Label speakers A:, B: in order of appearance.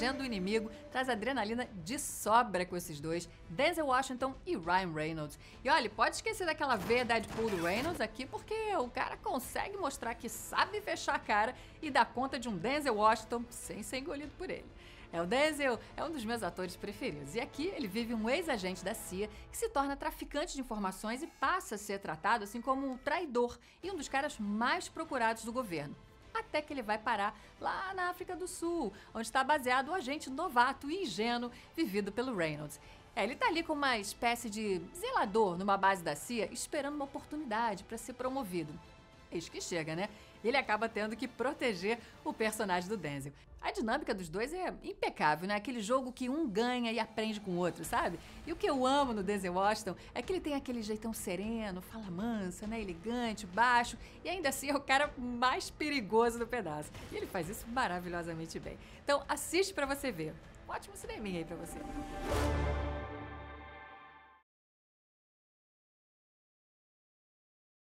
A: protegendo o inimigo, traz adrenalina de sobra com esses dois, Denzel Washington e Ryan Reynolds. E olha, pode esquecer daquela veia Deadpool do Reynolds aqui, porque o cara consegue mostrar que sabe fechar a cara e dar conta de um Denzel Washington sem ser engolido por ele. É, o Denzel é um dos meus atores preferidos. E aqui ele vive um ex-agente da CIA que se torna traficante de informações e passa a ser tratado assim como um traidor e um dos caras mais procurados do governo até que ele vai parar lá na África do Sul, onde está baseado o agente novato e ingênuo vivido pelo Reynolds. É, ele está ali com uma espécie de zelador numa base da CIA, esperando uma oportunidade para ser promovido. Eis que chega, né? Ele acaba tendo que proteger o personagem do Denzel. A dinâmica dos dois é impecável, né? Aquele jogo que um ganha e aprende com o outro, sabe? E o que eu amo no Denzel Washington é que ele tem aquele jeitão sereno, fala mansa, né? Elegante, baixo, e ainda assim é o cara mais perigoso do pedaço. E ele faz isso maravilhosamente bem. Então assiste para você ver. Um ótimo cineminha aí pra você.